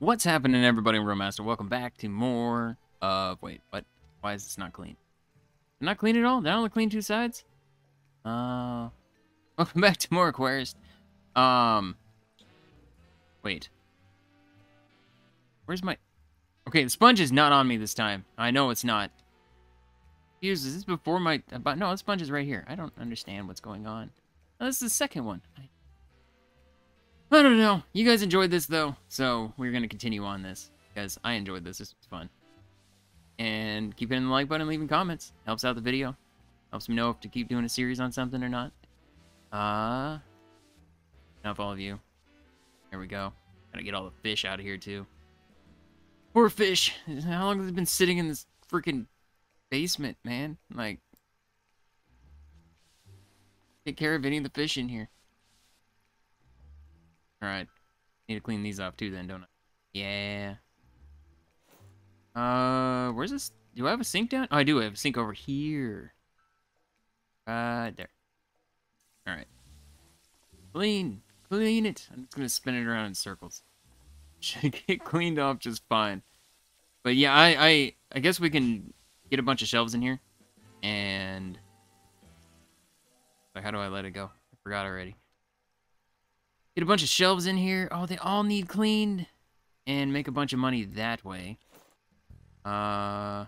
What's happening, everybody? Grillmastah. Welcome back to more of... Wait, what? Why is this not clean? Not clean at all? Did I only clean two sides? Uh... Welcome back to more Aquarist. Um... Wait. Where's my... Okay, the sponge is not on me this time. I know it's not. Here's, is this before my... But no, the sponge is right here. I don't understand what's going on. Oh, this is the second one. I I don't know. You guys enjoyed this, though, so we're going to continue on this, because I enjoyed this. This was fun. And keep hitting the like button leaving comments. Helps out the video. Helps me know if to keep doing a series on something or not. Uh, enough all of you. There we go. Gotta get all the fish out of here, too. Poor fish. How long has it been sitting in this freaking basement, man? Like, take care of any of the fish in here. Alright. Need to clean these off too then, don't I? Yeah. Uh, where's this? Do I have a sink down? Oh, I do. I have a sink over here. Right there. Alright. Clean. Clean it. I'm just gonna spin it around in circles. Should get cleaned off just fine. But yeah, I, I, I guess we can get a bunch of shelves in here. And... How do I let it go? I forgot already. Get a bunch of shelves in here. Oh, they all need cleaned. And make a bunch of money that way. Uh,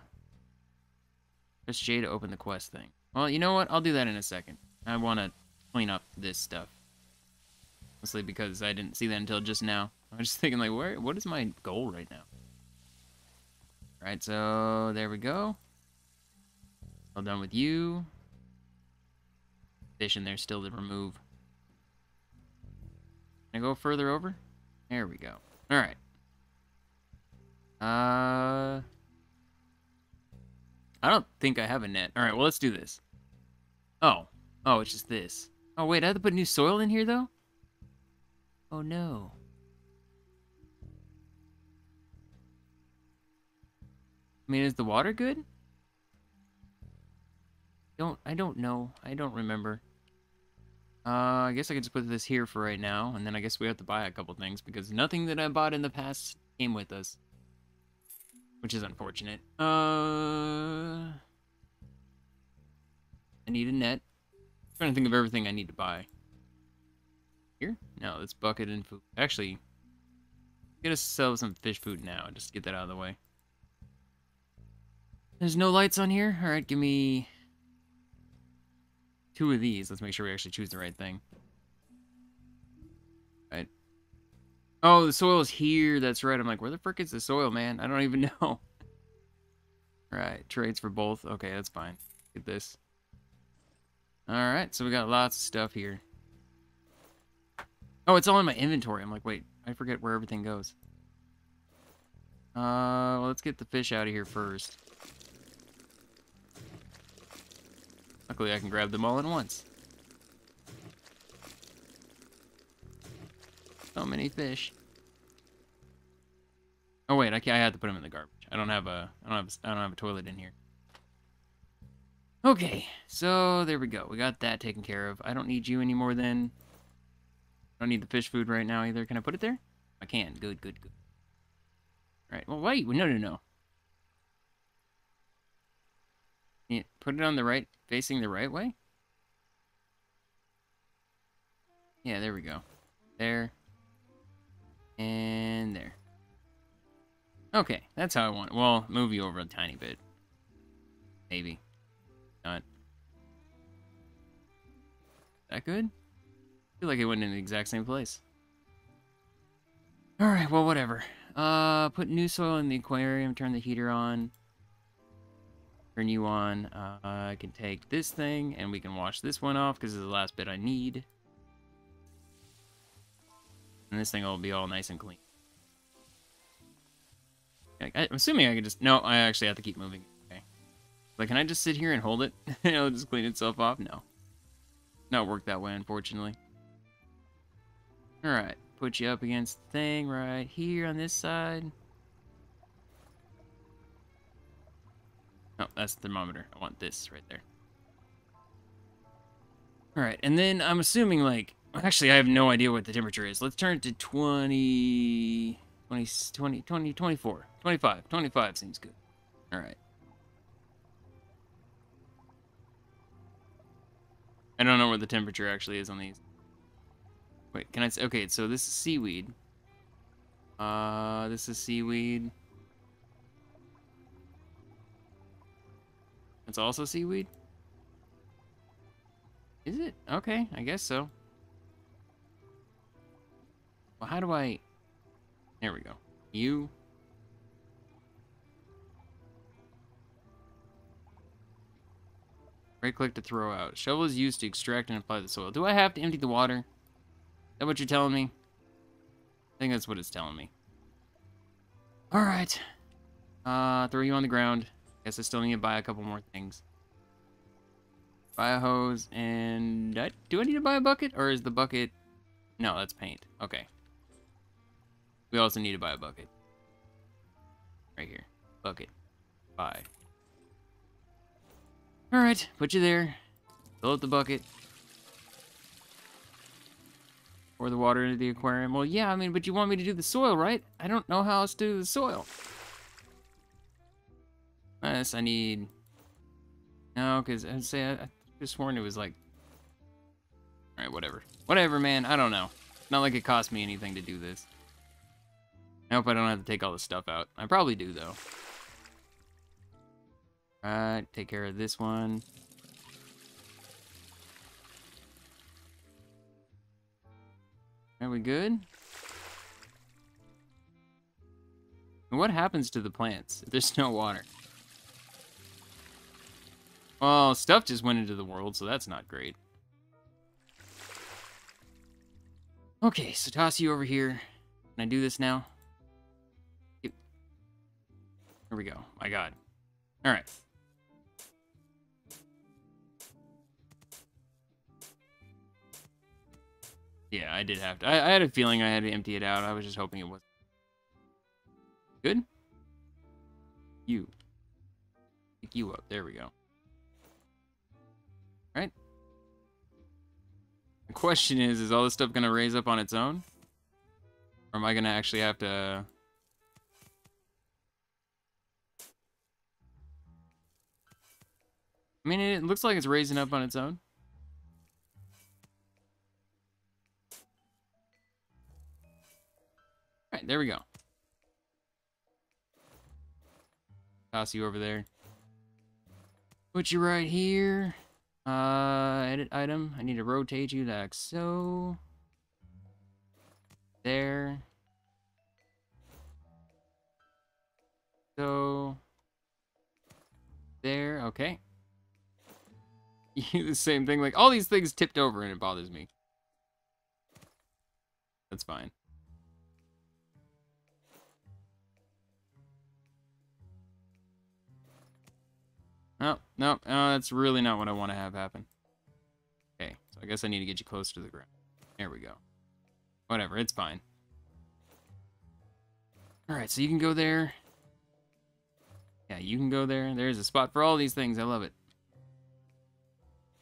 Press J to open the quest thing. Well, you know what? I'll do that in a second. I want to clean up this stuff. Mostly because I didn't see that until just now. I was just thinking, like, where? what is my goal right now? Alright, so there we go. All done with you. Fish in there still to remove. I go further over? There we go. Alright. Uh... I don't think I have a net. Alright, well, let's do this. Oh. Oh, it's just this. Oh, wait, I have to put new soil in here, though? Oh, no. I mean, is the water good? Don't, I don't know. I don't remember. Uh, I guess I can just put this here for right now, and then I guess we have to buy a couple things, because nothing that I bought in the past came with us. Which is unfortunate. Uh... I need a net. I'm trying to think of everything I need to buy. Here? No, it's bucket and food. Actually, I'm gonna sell some fish food now, just get that out of the way. There's no lights on here? Alright, give me two of these. Let's make sure we actually choose the right thing. Right. Oh, the soil is here. That's right. I'm like, where the frick is the soil, man? I don't even know. right. Trades for both. Okay, that's fine. Get this. Alright, so we got lots of stuff here. Oh, it's all in my inventory. I'm like, wait, I forget where everything goes. Uh, well, let's get the fish out of here first. Luckily, I can grab them all at once. So many fish. Oh wait, I, I had to put them in the garbage. I don't have a I don't have a, I don't have a toilet in here. Okay, so there we go. We got that taken care of. I don't need you anymore then. I don't need the fish food right now either. Can I put it there? I can. Good, good, good. All right. Well, wait. No, no, no. Put it on the right, facing the right way? Yeah, there we go. There. And there. Okay, that's how I want it. Well, move you over a tiny bit. Maybe. Not. That good? I feel like it went in the exact same place. Alright, well, whatever. Uh, put new soil in the aquarium, turn the heater on turn you on. Uh, I can take this thing and we can wash this one off because it's the last bit I need. And this thing will be all nice and clean. I'm assuming I can just... No, I actually have to keep moving. Okay. Like, can I just sit here and hold it? It'll just clean itself off? No. Not work that way, unfortunately. Alright. Put you up against the thing right here on this side. No, that's the thermometer. I want this right there. Alright, and then I'm assuming, like... Actually, I have no idea what the temperature is. Let's turn it to 20... 20, 20, 20, 24, 25, 25 seems good. All right. I don't know where the temperature actually is on these. Wait, can I okay, so this is seaweed. Uh, this is seaweed. It's also seaweed? Is it? Okay, I guess so. Well, how do I... There we go. You... Right click to throw out. Shovel is used to extract and apply the soil. Do I have to empty the water? Is that what you're telling me? I think that's what it's telling me. Alright. Uh, throw you on the ground. Guess I still need to buy a couple more things. Buy a hose and... do I need to buy a bucket? Or is the bucket... No, that's paint. Okay. We also need to buy a bucket. Right here. Bucket. Buy. Alright, put you there. Fill up the bucket. Pour the water into the aquarium. Well, yeah, I mean, but you want me to do the soil, right? I don't know how else to do the soil. Yes, I need... No, because I'd say I, I just sworn it was like... Alright, whatever. Whatever, man. I don't know. Not like it cost me anything to do this. I hope I don't have to take all the stuff out. I probably do, though. Alright, take care of this one. Are we good? And what happens to the plants if there's no water? Well, stuff just went into the world, so that's not great. Okay, so toss you over here. Can I do this now? Here we go. My god. Alright. Yeah, I did have to. I, I, had a feeling I had to empty it out. I was just hoping it was. Good? You. Pick you up. There we go. The question is, is all this stuff going to raise up on its own? Or am I going to actually have to... I mean, it looks like it's raising up on its own. Alright, there we go. Toss you over there. Put you right here. Uh, edit item. I need to rotate you like so. There. So. There, okay. the same thing. Like, all these things tipped over and it bothers me. That's fine. No, no, no, uh, that's really not what I want to have happen. Okay, so I guess I need to get you close to the ground. There we go. Whatever, it's fine. Alright, so you can go there. Yeah, you can go there. There's a spot for all these things. I love it.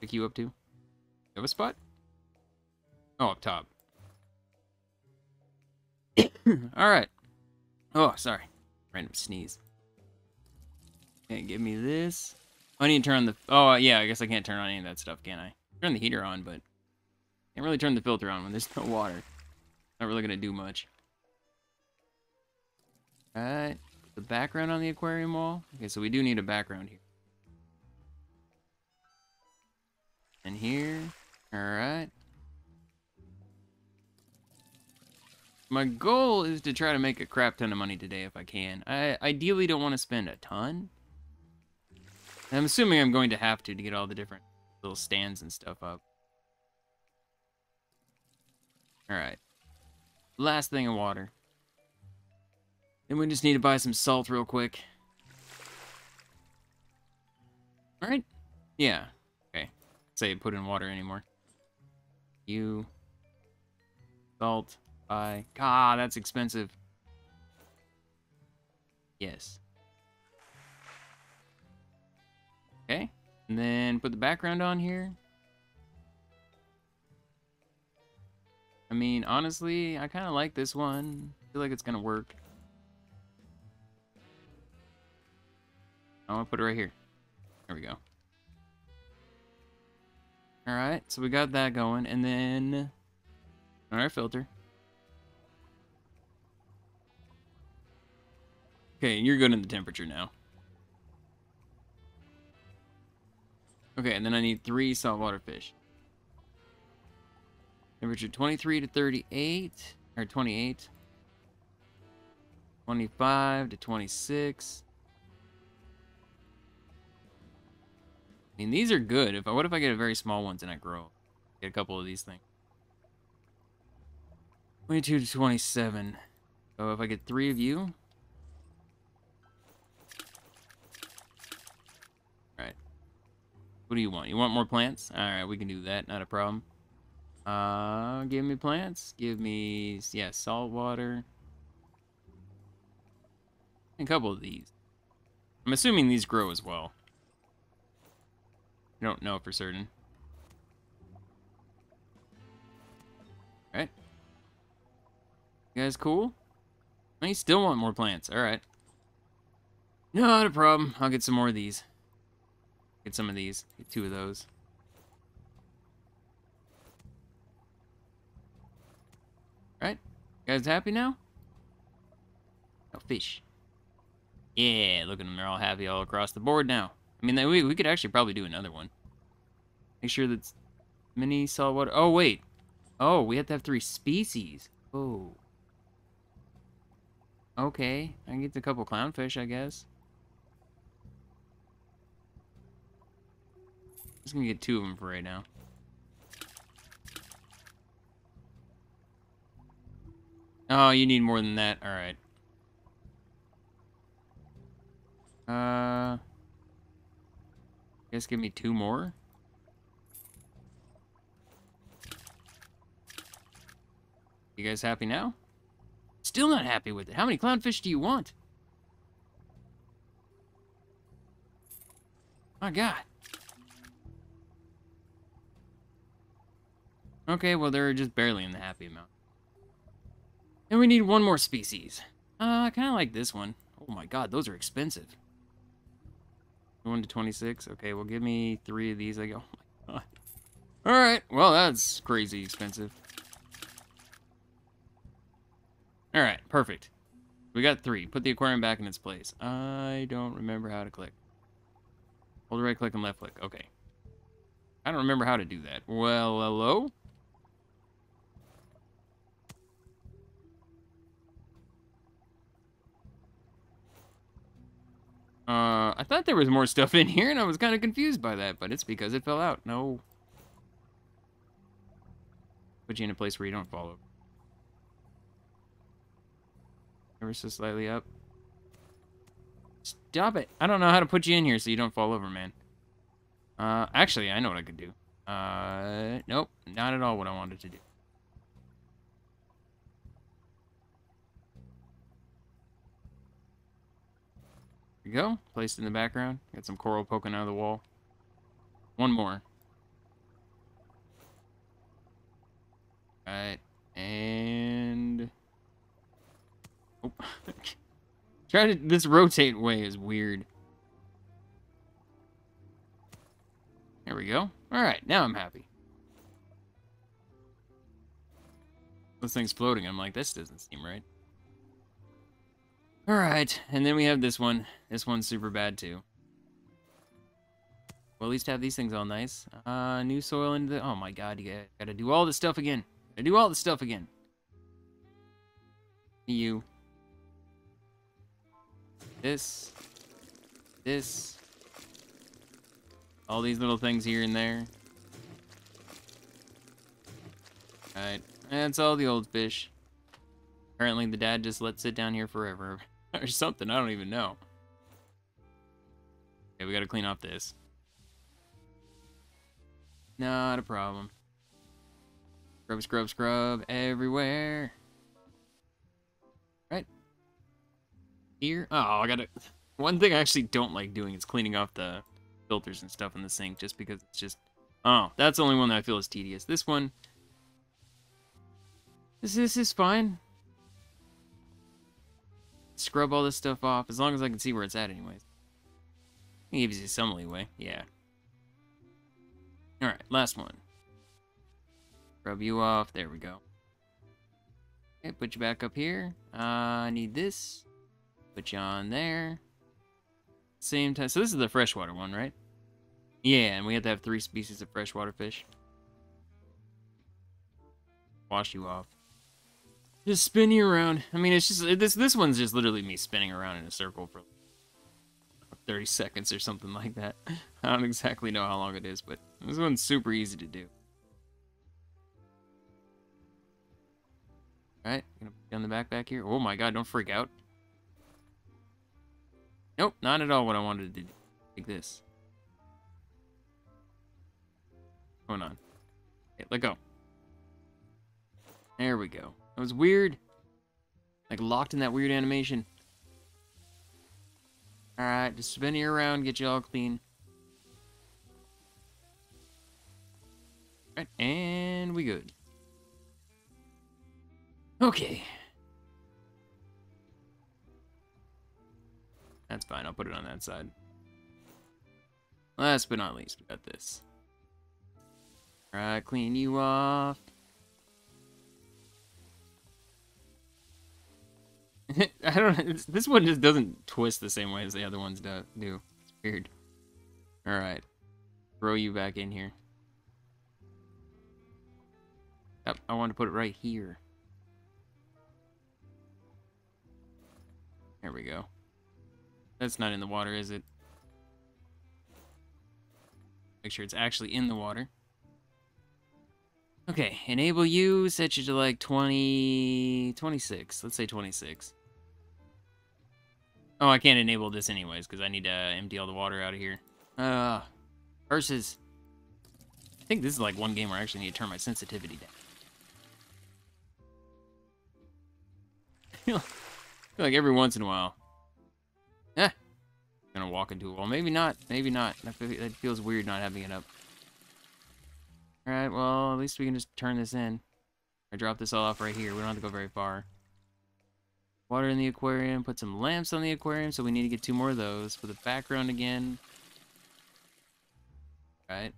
Pick you up too. You have a spot? Oh, up top. Alright. Oh, sorry. Random sneeze. Okay, give me this. I need to turn the... Oh, yeah, I guess I can't turn on any of that stuff, can I? Turn the heater on, but... Can't really turn the filter on when there's no water. Not really gonna do much. Alright. The background on the aquarium wall. Okay, so we do need a background here. And here. Alright. My goal is to try to make a crap ton of money today if I can. I ideally don't want to spend a ton. I'm assuming I'm going to have to to get all the different little stands and stuff up. Alright. Last thing of water. Then we just need to buy some salt real quick. Alright? Yeah. Okay. Say put in water anymore. You. Salt. Buy. Ah, that's expensive. Yes. Okay. And then put the background on here. I mean, honestly, I kind of like this one. I feel like it's gonna work. I'm gonna put it right here. There we go. Alright, so we got that going, and then our filter. Okay, you're good in the temperature now. Okay, and then I need three saltwater fish. Temperature 23 to 38, or 28. 25 to 26. I mean, these are good. If I, What if I get a very small ones and I grow? Get a couple of these things. 22 to 27. So if I get three of you... What do you want? You want more plants? Alright, we can do that. Not a problem. Uh, give me plants. Give me, yeah, salt water. A couple of these. I'm assuming these grow as well. I don't know for certain. Alright. You guys cool? I still want more plants. Alright. Not a problem. I'll get some more of these. Get some of these. Get two of those. Right? You guys happy now? Oh, fish. Yeah, look at them. They're all happy all across the board now. I mean, we, we could actually probably do another one. Make sure that's mini saltwater. Oh, wait. Oh, we have to have three species. Oh. Okay. I can get a couple clownfish, I guess. Just gonna get two of them for right now. Oh, you need more than that. Alright. Uh... Guess give me two more? You guys happy now? Still not happy with it. How many clownfish do you want? My god. Okay, well, they're just barely in the happy amount. And we need one more species. Uh, I kind of like this one. Oh my god, those are expensive. 1 to 26. Okay, well, give me three of these. I go, oh my god. Alright, well, that's crazy expensive. Alright, perfect. We got three. Put the aquarium back in its place. I don't remember how to click. Hold right click and left click. Okay. I don't remember how to do that. Well, hello? Uh, I thought there was more stuff in here, and I was kind of confused by that, but it's because it fell out. No. Put you in a place where you don't fall over. Ever so slightly up. Stop it. I don't know how to put you in here so you don't fall over, man. Uh, actually, I know what I could do. Uh, nope. Not at all what I wanted to do. We go. Placed in the background. Got some coral poking out of the wall. One more. Alright. And... Oh. Try to... This rotate way is weird. There we go. Alright, now I'm happy. This thing's floating. I'm like, this doesn't seem right. Alright, and then we have this one. This one's super bad too. Well, at least have these things all nice. Uh, new soil into the... Oh my god, you gotta, gotta do all this stuff again. Gotta do all this stuff again. You. This. This. All these little things here and there. Alright, that's all the old fish. Apparently the dad just lets sit down here forever. or something. I don't even know. Okay, we gotta clean off this. Not a problem. Scrub, scrub, scrub everywhere. Right. Here. Oh, I gotta... One thing I actually don't like doing is cleaning off the filters and stuff in the sink just because it's just... Oh, that's the only one that I feel is tedious. This one... This, this is fine. Scrub all this stuff off, as long as I can see where it's at anyways. It gives you some leeway, yeah. Alright, last one. Rub you off, there we go. Okay, put you back up here. Uh, I need this. Put you on there. Same time, so this is the freshwater one, right? Yeah, and we have to have three species of freshwater fish. Wash you off. Just spin you around. I mean, it's just this. This one's just literally me spinning around in a circle for 30 seconds or something like that. I don't exactly know how long it is, but this one's super easy to do. Alright, gonna put on the back back here. Oh my god, don't freak out. Nope, not at all what I wanted to do. Like this. Going on. Okay, let go. There we go. That was weird. Like locked in that weird animation. Alright, just spin you around, get you all clean. Alright, and we good. Okay. That's fine, I'll put it on that side. Last but not least, we got this. Alright, clean you off. I don't. This one just doesn't twist the same way as the other ones do. It's weird. All right, throw you back in here. Yep, I want to put it right here. There we go. That's not in the water, is it? Make sure it's actually in the water. Okay, enable you, set you to like 20, 26. Let's say 26. Oh, I can't enable this anyways, because I need to empty all the water out of here. Uh, versus... I think this is like one game where I actually need to turn my sensitivity down. I feel like every once in a while... Eh, I'm gonna walk into a wall. Maybe not, maybe not. That feels weird not having it up. Alright, well, at least we can just turn this in. I drop this all off right here. We don't have to go very far. Water in the aquarium. Put some lamps on the aquarium, so we need to get two more of those. For the background again. Right.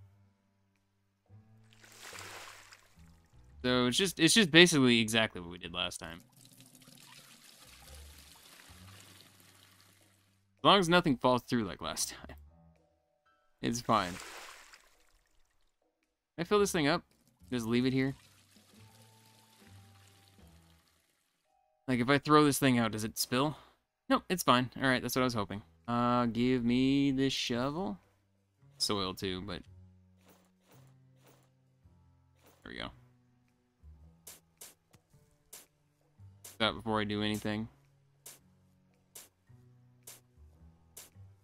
So it's just it's just basically exactly what we did last time. As long as nothing falls through like last time. It's fine. Can I fill this thing up? Just leave it here? Like, if I throw this thing out, does it spill? Nope, it's fine. Alright, that's what I was hoping. Uh, give me the shovel. Soil, too, but... There we go. That before I do anything.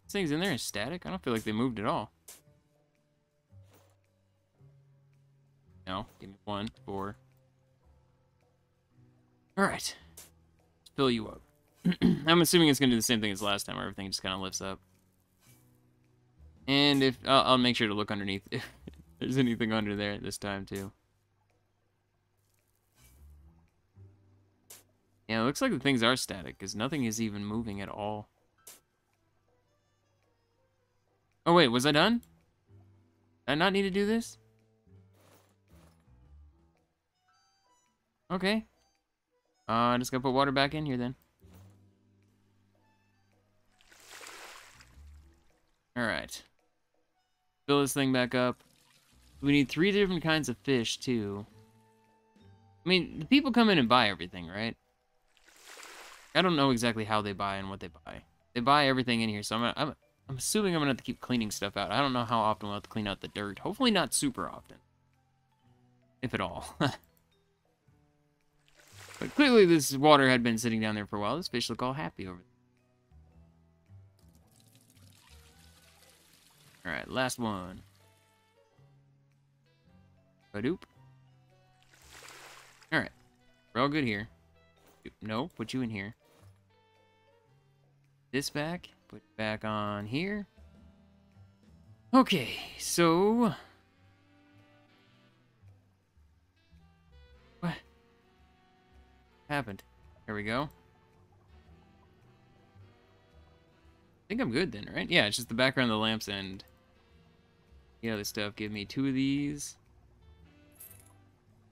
This thing's in there is static? I don't feel like they moved at all. No, give me one, four. Alright fill you up. I'm assuming it's going to do the same thing as last time, where everything just kind of lifts up. And if I'll, I'll, make sure to look underneath if there's anything under there this time too. Yeah, it looks like the things are static because nothing is even moving at all. Oh wait, was I done? Did I not need to do this? Okay. Uh, just gonna put water back in here then. Alright. Fill this thing back up. We need three different kinds of fish, too. I mean, the people come in and buy everything, right? I don't know exactly how they buy and what they buy. They buy everything in here, so I'm, gonna, I'm, I'm assuming I'm gonna have to keep cleaning stuff out. I don't know how often we'll have to clean out the dirt. Hopefully not super often. If at all. But clearly this water had been sitting down there for a while. This fish look all happy over there. Alright, last one. Badoop. Alright. We're all good here. No, put you in here. This back. Put back on here. Okay, so happened? Here we go. I think I'm good then, right? Yeah, it's just the background of the lamps and the other stuff. Give me two of these.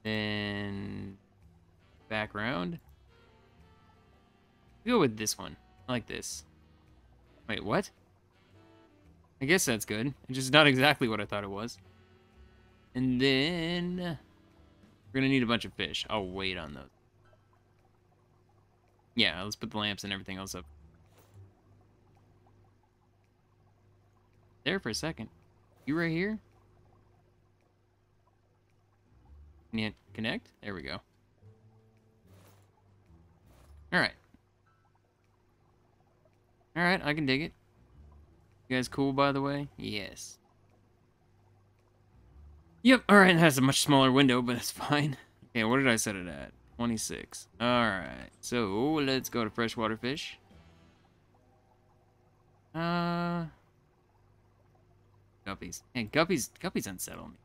Then background. Go with this one. I like this. Wait, what? I guess that's good. It's just not exactly what I thought it was. And then we're gonna need a bunch of fish. I'll wait on those. Yeah, let's put the lamps and everything else up. There for a second. You right here? Can you connect? There we go. Alright. Alright, I can dig it. You guys cool, by the way? Yes. Yep, alright, that's a much smaller window, but that's fine. Okay, what did I set it at? 26. Alright, so let's go to freshwater fish. Uh... Guppies. And guppies, guppies unsettle me.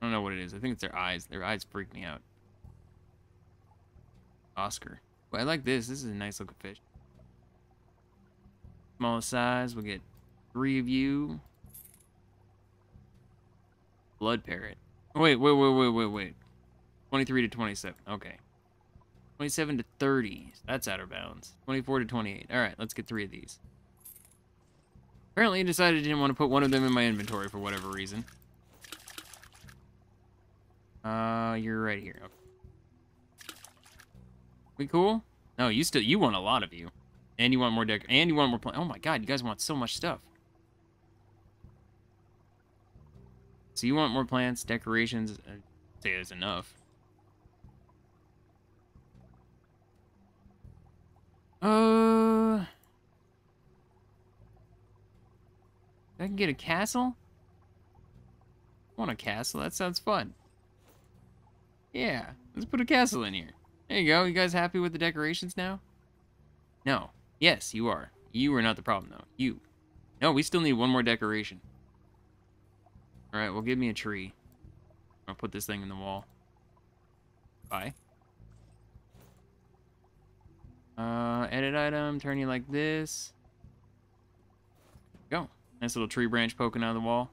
I don't know what it is. I think it's their eyes. Their eyes freak me out. Oscar. Well, I like this. This is a nice looking fish. Small size. We'll get three of you. Blood parrot. Wait, wait, wait, wait, wait, wait. 23 to 27. Okay. 27 to 30. That's out of bounds. 24 to 28. All right, let's get three of these. Apparently, I decided I didn't want to put one of them in my inventory for whatever reason. Uh, you're right here. Okay. We cool? No, you still you want a lot of you, and you want more deck, and you want more plant. Oh my god, you guys want so much stuff. So you want more plants, decorations. I'd uh, say there's enough. Uh, I can get a castle. I want a castle. That sounds fun. Yeah, let's put a castle in here. There you go. You guys happy with the decorations now? No. Yes, you are. You are not the problem, though. You. No, we still need one more decoration. Alright, well, give me a tree. I'll put this thing in the wall. Bye. Uh, edit item, turn you like this. Go. Nice little tree branch poking out of the wall.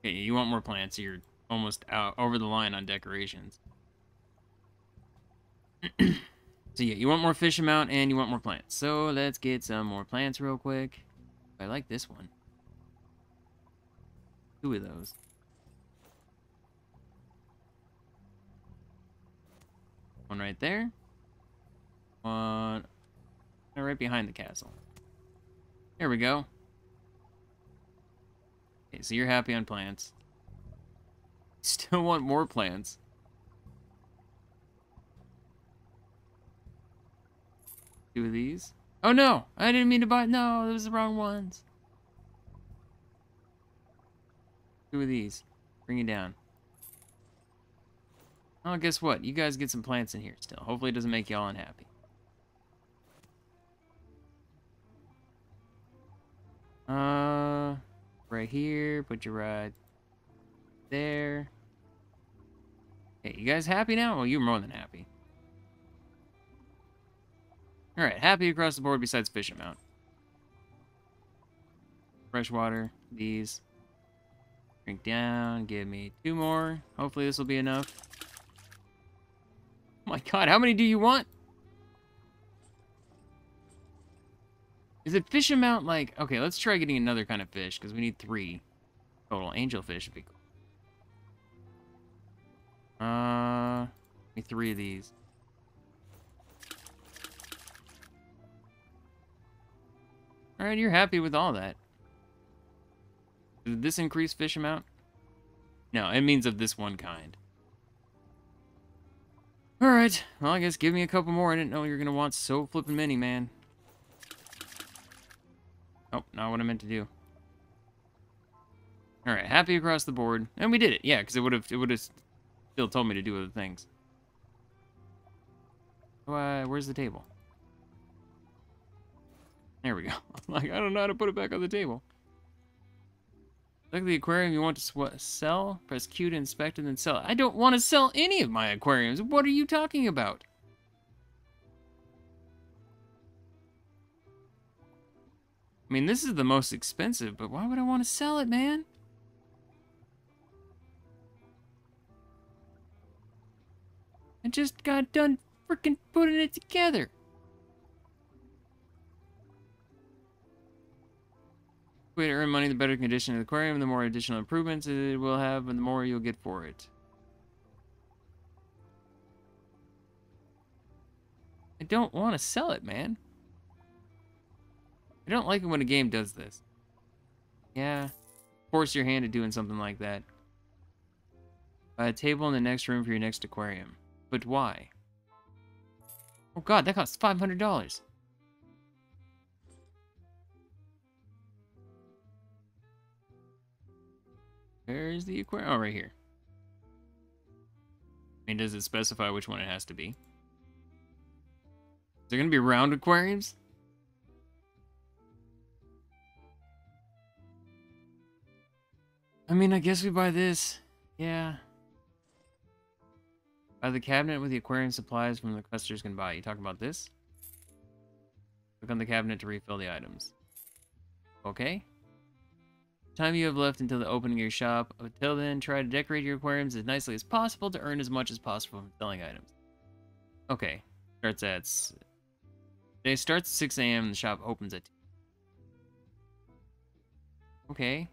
Okay, you want more plants. You're almost out over the line on decorations. so yeah, you want more fish amount and you want more plants. So let's get some more plants real quick. I like this one. Two of those. One right there. One uh, right behind the castle. There we go. Okay, so you're happy on plants. Still want more plants. Two of these. Oh no! I didn't mean to buy- no, those are the wrong ones. Two of these. Bring it down. Oh, guess what? You guys get some plants in here still. Hopefully it doesn't make y'all unhappy. Uh right here. Put your rod there. Hey, you guys happy now? Well, you're more than happy. Alright, happy across the board besides fish amount. Freshwater, these. Drink down, give me two more. Hopefully this will be enough. My god, how many do you want? Is it fish amount like... Okay, let's try getting another kind of fish, because we need three total. Angelfish would be cool. Uh, three of these. Alright, you're happy with all that. Did this increase fish amount? No, it means of this one kind. Alright, well, I guess give me a couple more. I didn't know you were going to want so flipping many, man. Oh, not what I meant to do. All right, happy across the board, and we did it. Yeah, because it would have it would have still told me to do other things. Uh, where's the table? There we go. Like, I don't know how to put it back on the table. Select the aquarium you want to sell. Press Q to inspect and then sell. I don't want to sell any of my aquariums. What are you talking about? I mean, this is the most expensive, but why would I want to sell it, man? I just got done freaking putting it together. Way to earn money, the better condition of the aquarium, the more additional improvements it will have, and the more you'll get for it. I don't want to sell it, man. I don't like it when a game does this. Yeah. Force your hand to doing something like that. Buy a table in the next room for your next aquarium. But why? Oh god, that costs $500. Where's the aquarium? Oh, right here. I mean, does it specify which one it has to be? Is there going to be round aquariums? I mean, I guess we buy this. Yeah. Buy the cabinet with the aquarium supplies from the customers can buy. You talking about this? Click on the cabinet to refill the items. Okay. Time you have left until the opening of your shop. Until then, try to decorate your aquariums as nicely as possible to earn as much as possible from selling items. Okay. Starts at... Day starts at 6 a.m. The shop opens at 2. Okay.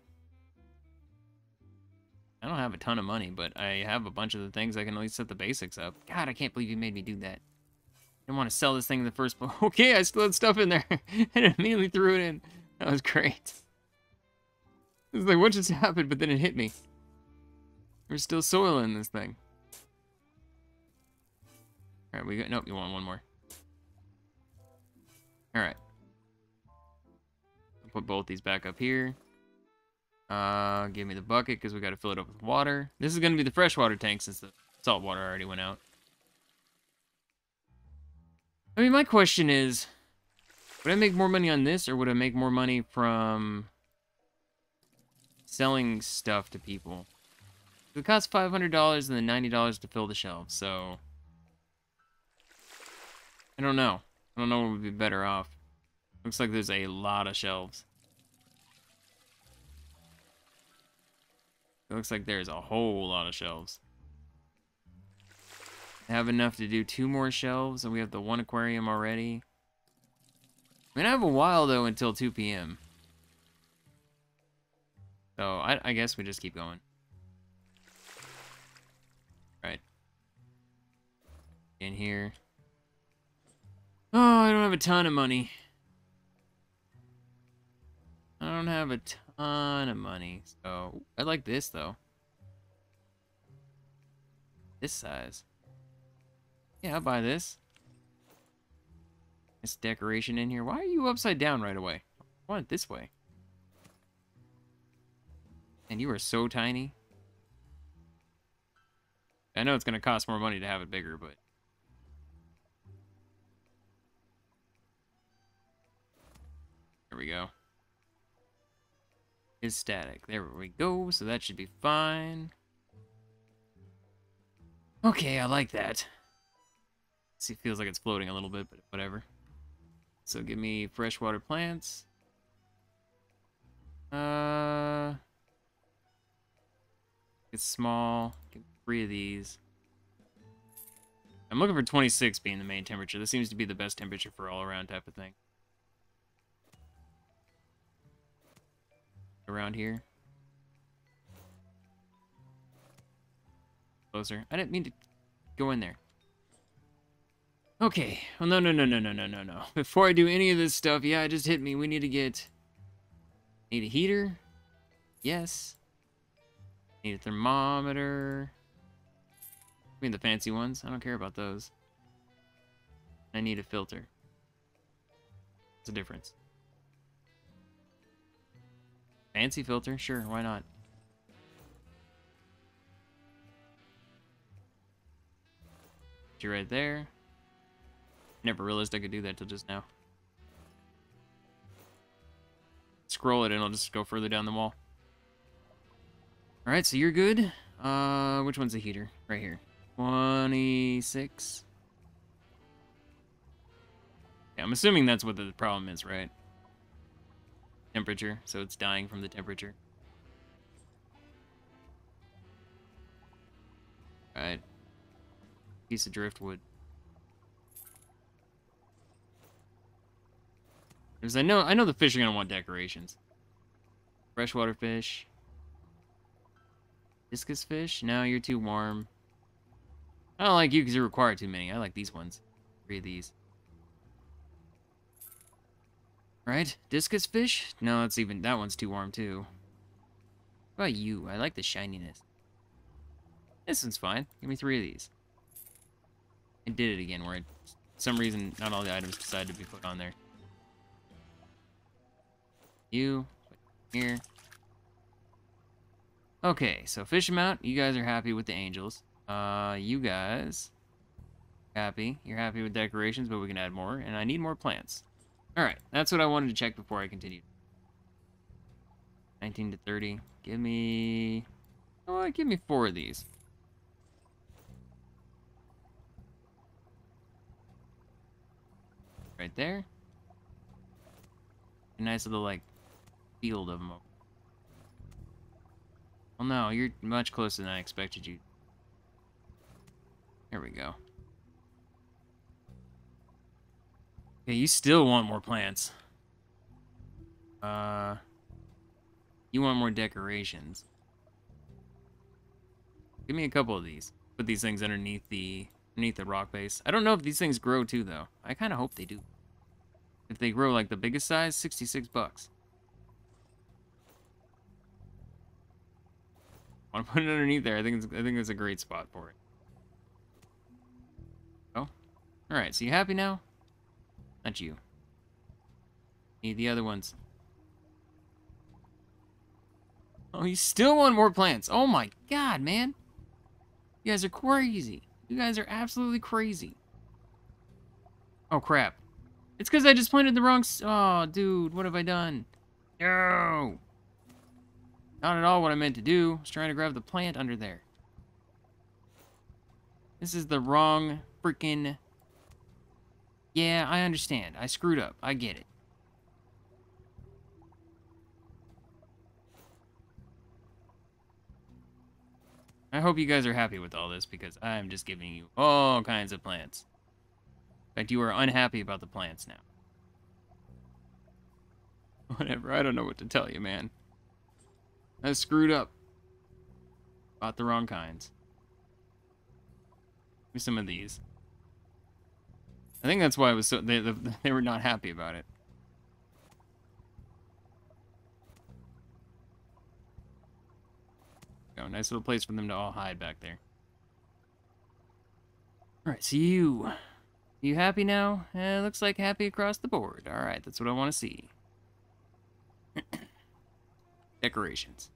I don't have a ton of money, but I have a bunch of the things I can at least set the basics up. God, I can't believe you made me do that. I didn't want to sell this thing in the first place. Okay, I still had stuff in there and immediately threw it in. That was great. It's like, what just happened? But then it hit me. There's still soil in this thing. Alright, we got, nope, you want one more. Alright. Put both these back up here. Uh, give me the bucket because we got to fill it up with water. This is going to be the freshwater tank since the salt water already went out. I mean, my question is, would I make more money on this or would I make more money from selling stuff to people? It costs $500 and then $90 to fill the shelves, so... I don't know. I don't know what would be better off. Looks like there's a lot of shelves. It looks like there's a whole lot of shelves. I have enough to do two more shelves, and we have the one aquarium already. I mean, I have a while, though, until 2 p.m. So, I, I guess we just keep going. Right. In here. Oh, I don't have a ton of money. I don't have a ton of money. So, I like this, though. This size. Yeah, I'll buy this. This decoration in here. Why are you upside down right away? I want it this way. And you are so tiny. I know it's going to cost more money to have it bigger, but... There we go is static. There we go, so that should be fine. Okay, I like that. See, feels like it's floating a little bit, but whatever. So give me freshwater plants. Uh, it's small. Get three of these. I'm looking for 26 being the main temperature. This seems to be the best temperature for all around type of thing. around here. Closer. I didn't mean to go in there. Okay. Well, no, no, no, no, no, no, no, no. Before I do any of this stuff, yeah, it just hit me. We need to get... Need a heater? Yes. Need a thermometer. I mean the fancy ones. I don't care about those. I need a filter. What's the difference? Fancy filter? Sure, why not? You right there. Never realized I could do that till just now. Scroll it and I'll just go further down the wall. Alright, so you're good. Uh, which one's the heater? Right here. 26. Yeah, I'm assuming that's what the problem is, right? temperature, so it's dying from the temperature. Alright. Piece of driftwood. Because I know I know the fish are gonna want decorations. Freshwater fish. Discus fish? No, you're too warm. I don't like you because you require too many. I like these ones. Three of these. Right? Discus fish? No, it's even that one's too warm too. What about you? I like the shininess. This one's fine. Give me three of these. I did it again where I, some reason not all the items decided to be put on there. You, here. Okay, so fish amount, you guys are happy with the angels. Uh, you guys, happy. You're happy with decorations, but we can add more, and I need more plants. Alright, that's what I wanted to check before I continued. 19 to 30. Give me... Oh, give me four of these. Right there. A nice little, like, field of them. Well, no, you're much closer than I expected you. There we go. Okay, you still want more plants. Uh, you want more decorations. Give me a couple of these. Put these things underneath the underneath the rock base. I don't know if these things grow too, though. I kind of hope they do. If they grow like the biggest size, 66 bucks. want to put it underneath there. I think it's, I think it's a great spot for it. Oh, all right. So you happy now? Not you. Need the other ones. Oh, you still want more plants. Oh my god, man. You guys are crazy. You guys are absolutely crazy. Oh, crap. It's because I just planted the wrong... oh, dude, what have I done? No! Not at all what I meant to do. I was trying to grab the plant under there. This is the wrong freaking... Yeah, I understand. I screwed up. I get it. I hope you guys are happy with all this because I'm just giving you all kinds of plants. In fact, you are unhappy about the plants now. Whatever, I don't know what to tell you, man. I screwed up. Bought the wrong kinds. Give me some of these. I think that's why I was so they they were not happy about it. Go, nice little place for them to all hide back there. All right, so you, you happy now? Eh, looks like happy across the board. All right, that's what I want to see. Decorations.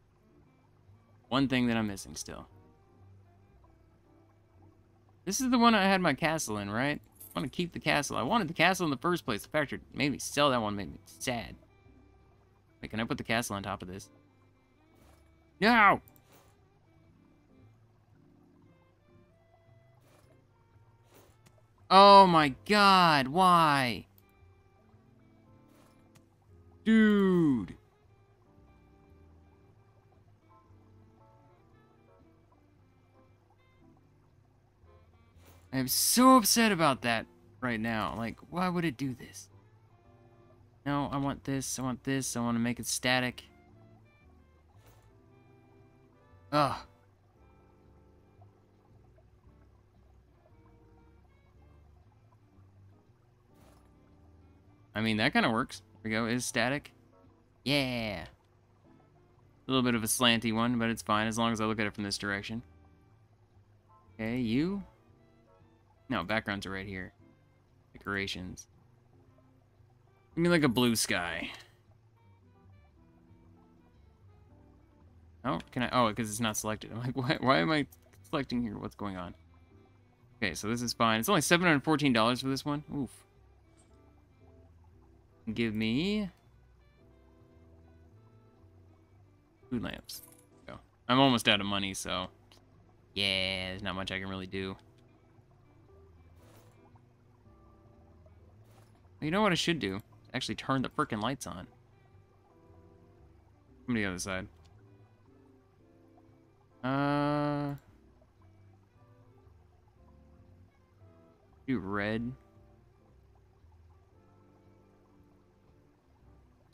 One thing that I'm missing still. This is the one I had my castle in, right? I want to keep the castle. I wanted the castle in the first place. The fact that made me sell that one made me sad. Wait, can I put the castle on top of this? No! Oh my god, why? Dude. I am so upset about that right now. Like, why would it do this? No, I want this, I want this, I want to make it static. Ugh. I mean, that kind of works. There we go, is static. Yeah. A little bit of a slanty one, but it's fine as long as I look at it from this direction. Okay, you. No, backgrounds are right here. Decorations. I mean, like a blue sky. Oh, can I? Oh, because it's not selected. I'm like, why, why am I selecting here? What's going on? Okay, so this is fine. It's only $714 for this one. Oof. Give me... Food lamps. Go. I'm almost out of money, so... Yeah, there's not much I can really do. You know what I should do? Actually turn the freaking lights on. To the other side. Uh... Do red.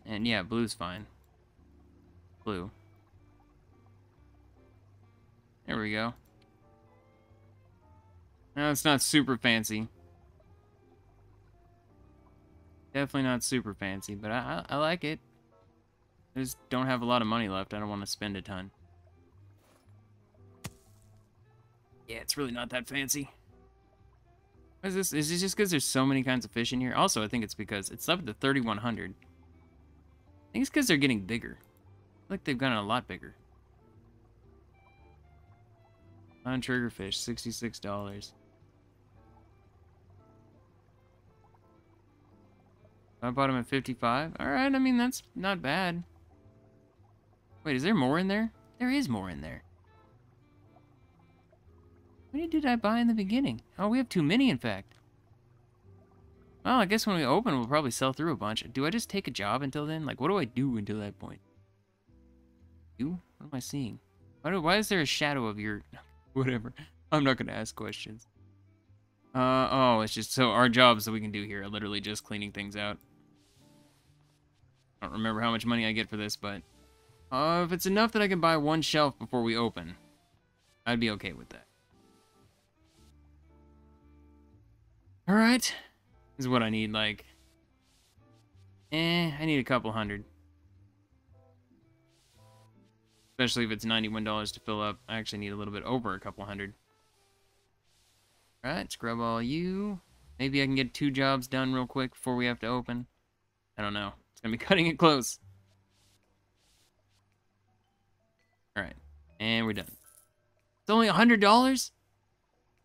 And yeah, blue's fine. Blue. There we go. Now it's not super fancy. Definitely not super fancy, but I, I, like it. I just don't have a lot of money left. I don't want to spend a ton. Yeah, it's really not that fancy. Is this? Is this just because there's so many kinds of fish in here? Also, I think it's because it's up to 3,100. I think it's because they're getting bigger. like they've gotten a lot bigger. On triggerfish, $66. I bought them at 55 Alright, I mean, that's not bad. Wait, is there more in there? There is more in there. How many did I buy in the beginning? Oh, we have too many, in fact. Well, I guess when we open, we'll probably sell through a bunch. Do I just take a job until then? Like, what do I do until that point? You? What am I seeing? Why, do, why is there a shadow of your... Whatever. I'm not going to ask questions. Uh, oh, it's just... So our jobs that we can do here are literally just cleaning things out. I don't remember how much money I get for this, but... Uh, if it's enough that I can buy one shelf before we open, I'd be okay with that. Alright. This is what I need, like... Eh, I need a couple hundred. Especially if it's $91 to fill up. I actually need a little bit over a couple hundred. Alright, scrub all you. Maybe I can get two jobs done real quick before we have to open. I don't know. Gonna be cutting it close. Alright. And we're done. It's only a $100?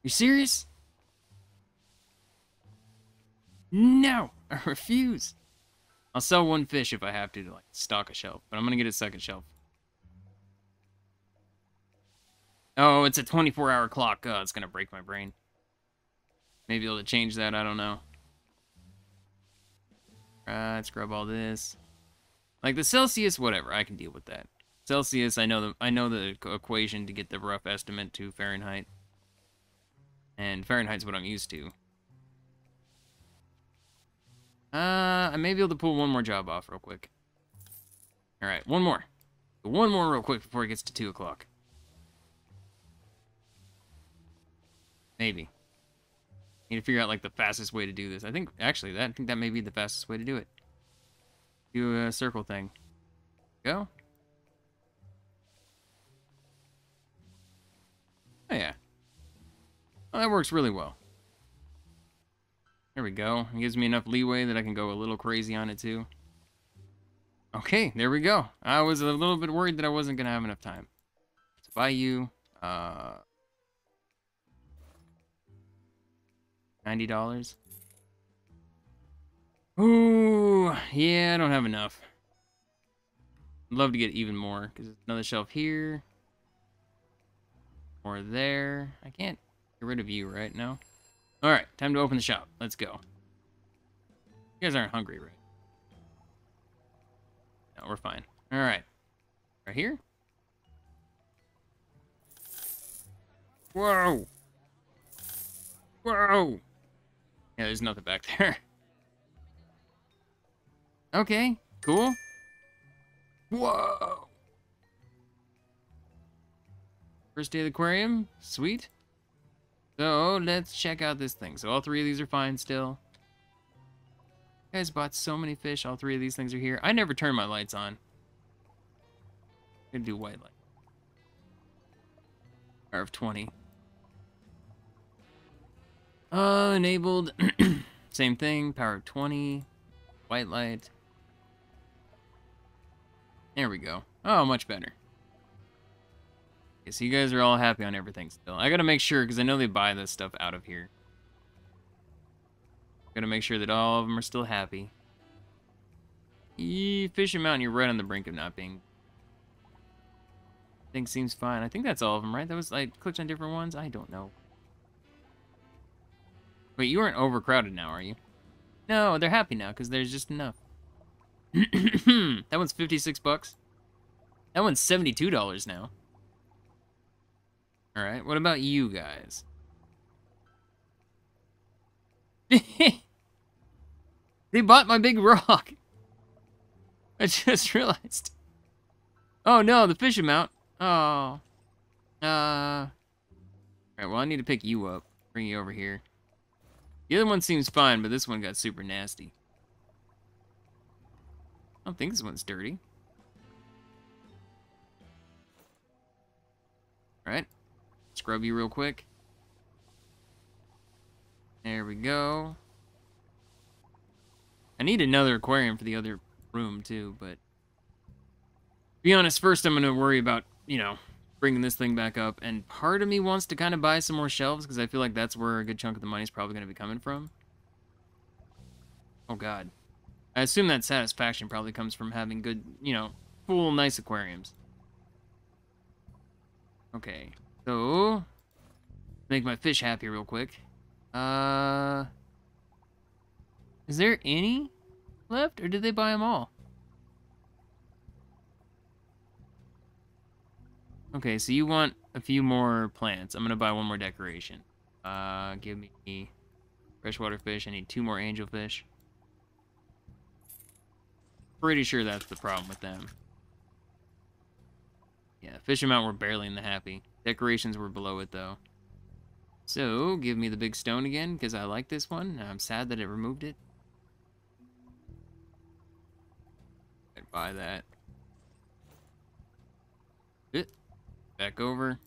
You serious? No! I refuse. I'll sell one fish if I have to to like stock a shelf, but I'm gonna get a second shelf. Oh, it's a 24 hour clock. Oh, it's gonna break my brain. Maybe able to change that, I don't know. Right, scrub all this. Like the Celsius, whatever, I can deal with that. Celsius, I know the I know the equation to get the rough estimate to Fahrenheit. And Fahrenheit's what I'm used to. Uh, I may be able to pull one more job off real quick. Alright, one more. One more real quick before it gets to 2 o'clock. Maybe. Need to figure out, like, the fastest way to do this. I think, actually, that I think that may be the fastest way to do it. Do a circle thing. Go. Oh, yeah. Oh, that works really well. There we go. It gives me enough leeway that I can go a little crazy on it too. Okay, there we go. I was a little bit worried that I wasn't going to have enough time. To buy you, uh... $90? Ooh, yeah, I don't have enough. I'd love to get even more, because another shelf here. Or there. I can't get rid of you, right? now. Alright, time to open the shop. Let's go. You guys aren't hungry, right? No, we're fine. Alright. Right here? Whoa! Whoa! Yeah, there's nothing back there. Okay, cool. Whoa! First day of the aquarium? Sweet. So let's check out this thing. So all three of these are fine still. You guys bought so many fish. All three of these things are here. I never turn my lights on. I'm gonna do white light. Power of 20. Uh, enabled. Same thing. Power 20. White light. There we go. Oh, much better. Okay, so you guys are all happy on everything still. I gotta make sure, because I know they buy this stuff out of here. Gotta make sure that all of them are still happy. You fish them out you're right on the brink of not being... Thing seems fine. I think that's all of them, right? That was, I clicked on different ones? I don't know. Wait, you aren't overcrowded now, are you? No, they're happy now, because there's just enough. that one's 56 bucks. That one's $72 now. All right, what about you guys? they bought my big rock. I just realized. Oh no, the fish amount. Oh. Uh. Alright, well, I need to pick you up. Bring you over here. The other one seems fine, but this one got super nasty. I don't think this one's dirty. Alright. Scrub you real quick. There we go. I need another aquarium for the other room, too, but... To be honest, first I'm going to worry about, you know, bringing this thing back up, and part of me wants to kind of buy some more shelves, because I feel like that's where a good chunk of the money is probably going to be coming from. Oh, God. I assume that satisfaction probably comes from having good, you know, cool, nice aquariums. Okay, so... Make my fish happy real quick. Uh... Is there any left, or did they buy them all? Okay, so you want a few more plants. I'm gonna buy one more decoration. Uh, give me freshwater fish. I need two more angelfish. Pretty sure that's the problem with them. Yeah, fish amount were barely in the happy. Decorations were below it, though. So, give me the big stone again, because I like this one. I'm sad that it removed it. I'd buy that. Back over.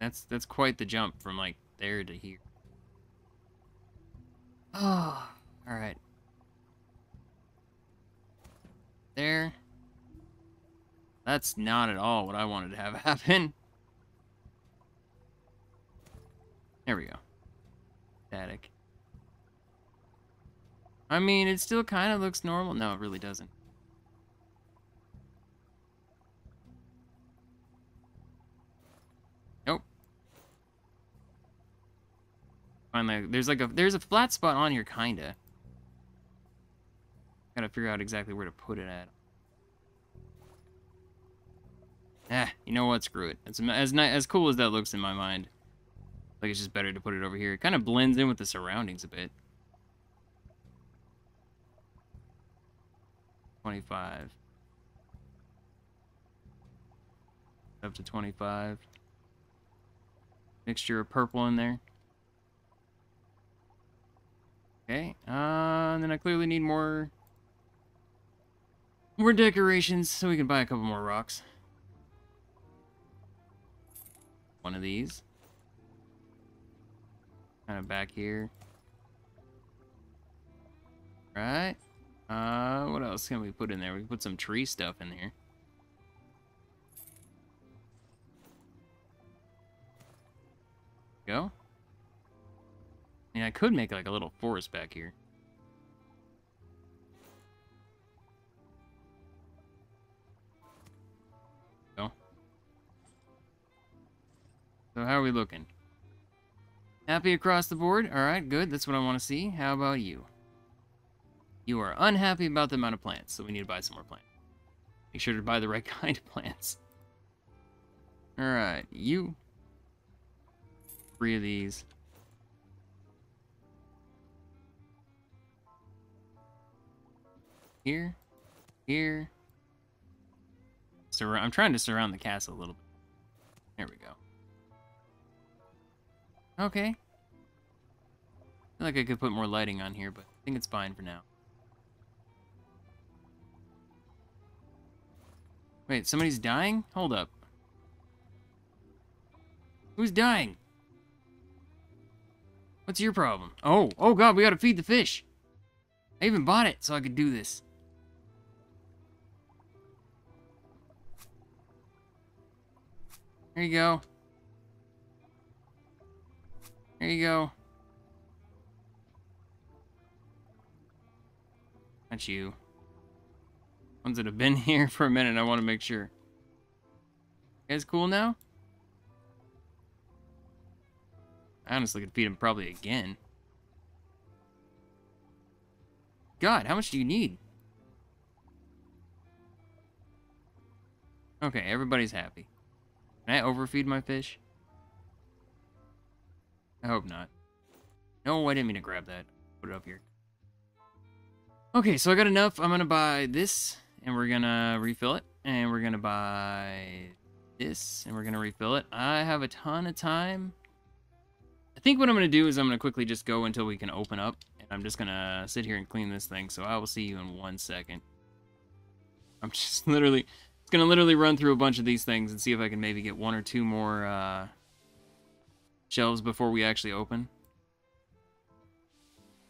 That's that's quite the jump from like there to here. Oh, all right. There. That's not at all what I wanted to have happen. There we go. Static. I mean, it still kind of looks normal. No, it really doesn't. Nope. Finally, there's like a there's a flat spot on here, kinda. Gotta figure out exactly where to put it at. Ah, you know what? Screw it. It's as as cool as that looks in my mind. Like it's just better to put it over here. It kind of blends in with the surroundings a bit. 25. Up to 25. Mixture of purple in there. Okay, uh, then I clearly need more more decorations so we can buy a couple more rocks. One of these. Kind of back here. Right. Uh, what else can we put in there? We can put some tree stuff in here. Go. Yeah, I could make like a little forest back here. Go. So how are we looking? Happy across the board? Alright, good. That's what I want to see. How about you? You are unhappy about the amount of plants, so we need to buy some more plants. Make sure to buy the right kind of plants. Alright, you. Three of these. Here. Here. Sur I'm trying to surround the castle a little bit. There we go. Okay. I feel like I could put more lighting on here, but I think it's fine for now. Wait, somebody's dying? Hold up. Who's dying? What's your problem? Oh, oh god, we gotta feed the fish. I even bought it so I could do this. There you go. There you go. That's you. Ones that have been here for a minute, I want to make sure. You guys cool now? I honestly could feed him probably again. God, how much do you need? Okay, everybody's happy. Can I overfeed my fish? I hope not. No, I didn't mean to grab that. Put it up here. Okay, so I got enough. I'm gonna buy this, and we're gonna refill it. And we're gonna buy this, and we're gonna refill it. I have a ton of time. I think what I'm gonna do is I'm gonna quickly just go until we can open up. And I'm just gonna sit here and clean this thing, so I will see you in one second. I'm just literally, it's gonna literally run through a bunch of these things and see if I can maybe get one or two more, uh, shelves before we actually open.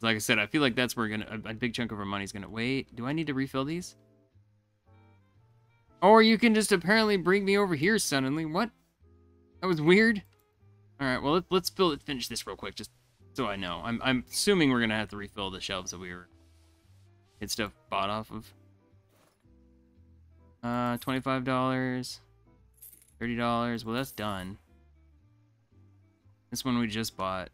Like I said, I feel like that's where gonna a, a big chunk of our money's gonna wait. Do I need to refill these? Or you can just apparently bring me over here suddenly. What? That was weird. All right, well let, let's fill it. Finish this real quick, just so I know. I'm I'm assuming we're gonna have to refill the shelves that we were get stuff bought off of. Uh, twenty-five dollars, thirty dollars. Well, that's done. This one we just bought.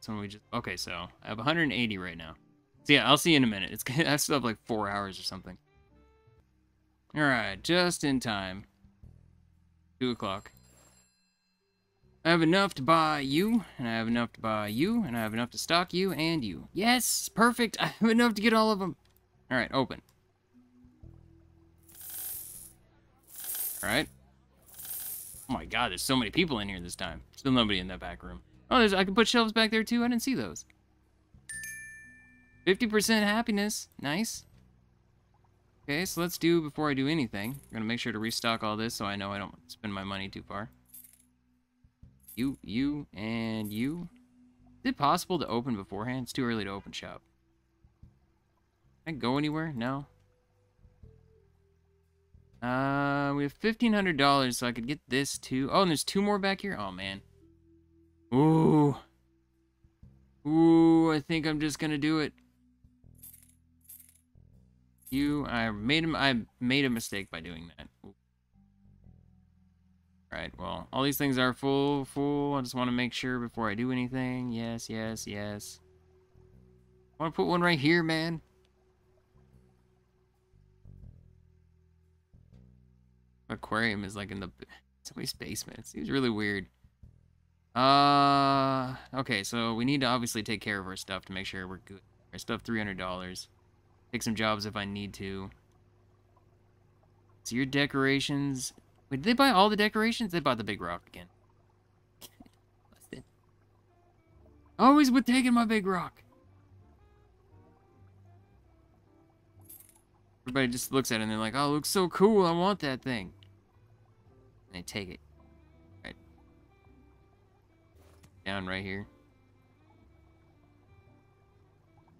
This one we just okay. So I have 180 right now. So yeah, I'll see you in a minute. It's I still have like four hours or something. All right, just in time. Two o'clock. I have enough to buy you, and I have enough to buy you, and I have enough to stock you and you. Yes, perfect. I have enough to get all of them. All right, open. All right. Oh my god, there's so many people in here this time. Still nobody in that back room. Oh, there's I can put shelves back there too. I didn't see those. 50% happiness. Nice. Okay, so let's do before I do anything. I'm gonna make sure to restock all this so I know I don't spend my money too far. You, you, and you. Is it possible to open beforehand? It's too early to open shop. Can I go anywhere? No. Uh, we have $1,500, so I could get this too. Oh, and there's two more back here? Oh, man. Ooh. Ooh, I think I'm just gonna do it. You, I made him, I made a mistake by doing that. All right, well, all these things are full, full. I just want to make sure before I do anything. Yes, yes, yes. I want to put one right here, man. aquarium is like in the somebody's basement. It seems really weird. Uh, okay, so we need to obviously take care of our stuff to make sure we're good. Our stuff, $300. Take some jobs if I need to. So your decorations... Wait, did they buy all the decorations? They bought the big rock again. Always with taking my big rock. Everybody just looks at it and they're like, oh, it looks so cool. I want that thing. And they take it. Right. Down right here.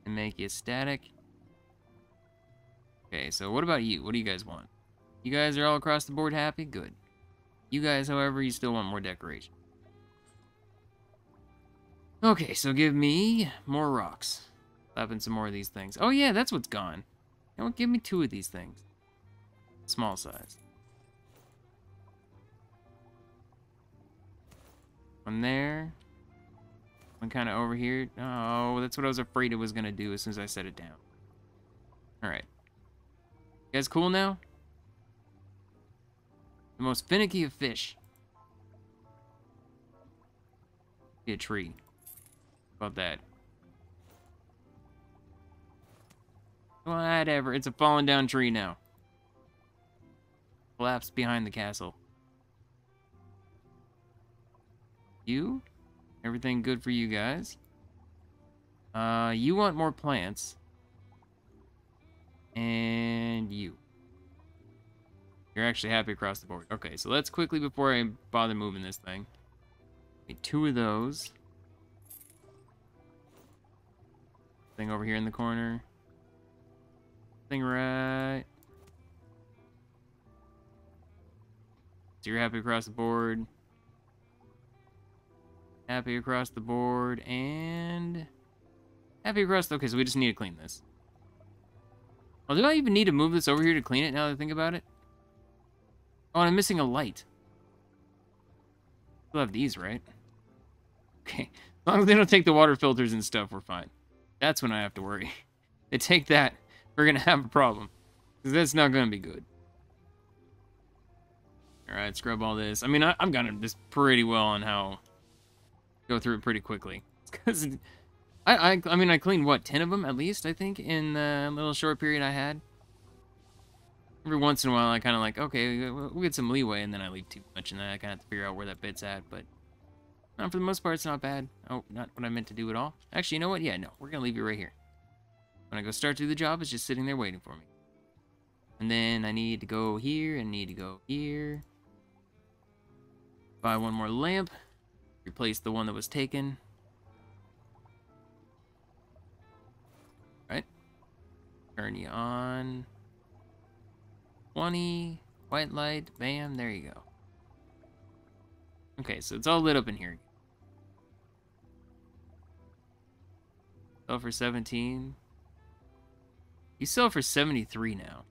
And make it static. Okay, so what about you? What do you guys want? You guys are all across the board happy? Good. You guys, however, you still want more decoration. Okay, so give me more rocks. Slapping some more of these things. Oh yeah, that's what's gone. You know give me two of these things. Small size. One there. One kind of over here. Oh, that's what I was afraid it was going to do as soon as I set it down. Alright. You guys cool now? The most finicky of fish. Be a tree. How about that? Whatever. It's a fallen down tree now. Collapsed behind the castle. You? Everything good for you guys? Uh, you want more plants. And you. You're actually happy across the board. Okay, so let's quickly, before I bother moving this thing, two of those. Thing over here in the corner. Thing right. So you're happy across the board. Happy across the board, and... Happy across... Okay, so we just need to clean this. Oh, do I even need to move this over here to clean it now that I think about it? Oh, and I'm missing a light. Still have these, right? Okay. As long as they don't take the water filters and stuff, we're fine. That's when I have to worry. they take that, we're gonna have a problem. Because that's not gonna be good. Alright, scrub all this. I mean, I, am gonna this pretty well on how go through it pretty quickly. Because I, I, I mean, I cleaned, what, 10 of them at least, I think, in the little short period I had? Every once in a while, I kind of like, okay, we'll get some leeway, and then I leave too much, and then I kind of have to figure out where that bit's at, but for the most part, it's not bad. Oh, not what I meant to do at all. Actually, you know what? Yeah, no, we're going to leave you right here. When I go start to do the job, it's just sitting there waiting for me. And then I need to go here, and need to go here. Buy one more lamp. Replace the one that was taken. Turn you on. 20. White light. Bam. There you go. Okay, so it's all lit up in here. Sell for 17. You sell for 73 now.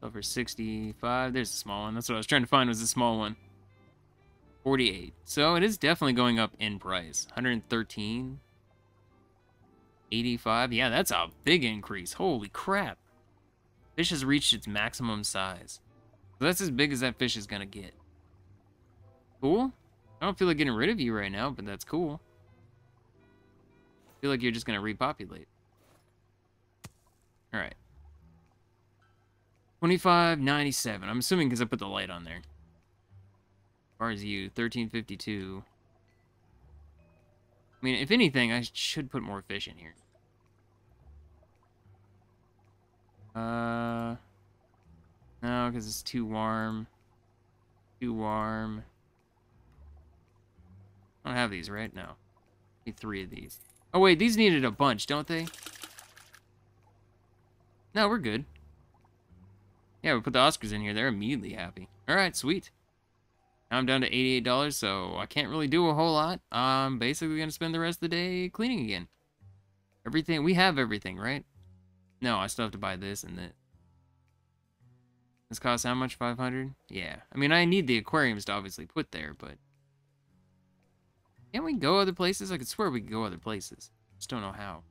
Sell for 65. There's a small one. That's what I was trying to find was a small one. 48. So it is definitely going up in price. 113. 85. Yeah, that's a big increase. Holy crap. Fish has reached its maximum size. So that's as big as that fish is going to get. Cool. I don't feel like getting rid of you right now, but that's cool. I feel like you're just going to repopulate. All right. 2597. I'm assuming because I put the light on there. As far as you, 1352. I mean, if anything, I should put more fish in here. Uh, no, because it's too warm. Too warm. I don't have these, right? No. Need three of these. Oh, wait, these needed a bunch, don't they? No, we're good. Yeah, we put the Oscars in here. They're immediately happy. All right, sweet. Now I'm down to $88, so I can't really do a whole lot. I'm basically going to spend the rest of the day cleaning again. Everything, we have everything, right? No, I still have to buy this and that. This costs how much? 500 Yeah. I mean, I need the aquariums to obviously put there, but... Can't we go other places? I could swear we could go other places. Just don't know how.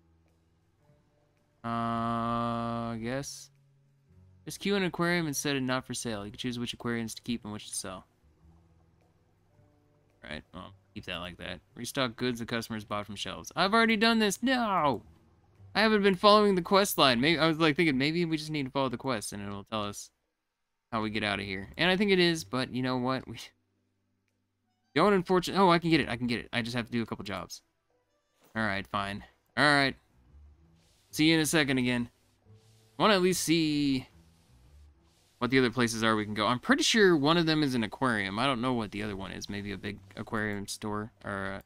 Uh, I guess. Just queue an aquarium instead of not for sale. You can choose which aquariums to keep and which to sell. Right, well, keep that like that. Restock goods the customers bought from shelves. I've already done this. No! I haven't been following the quest line. Maybe I was like thinking maybe we just need to follow the quest and it'll tell us how we get out of here. And I think it is, but you know what? We don't unfortunately. Oh, I can get it. I can get it. I just have to do a couple jobs. All right, fine. All right. See you in a second again. I want to at least see what the other places are we can go. I'm pretty sure one of them is an aquarium. I don't know what the other one is. Maybe a big aquarium store or a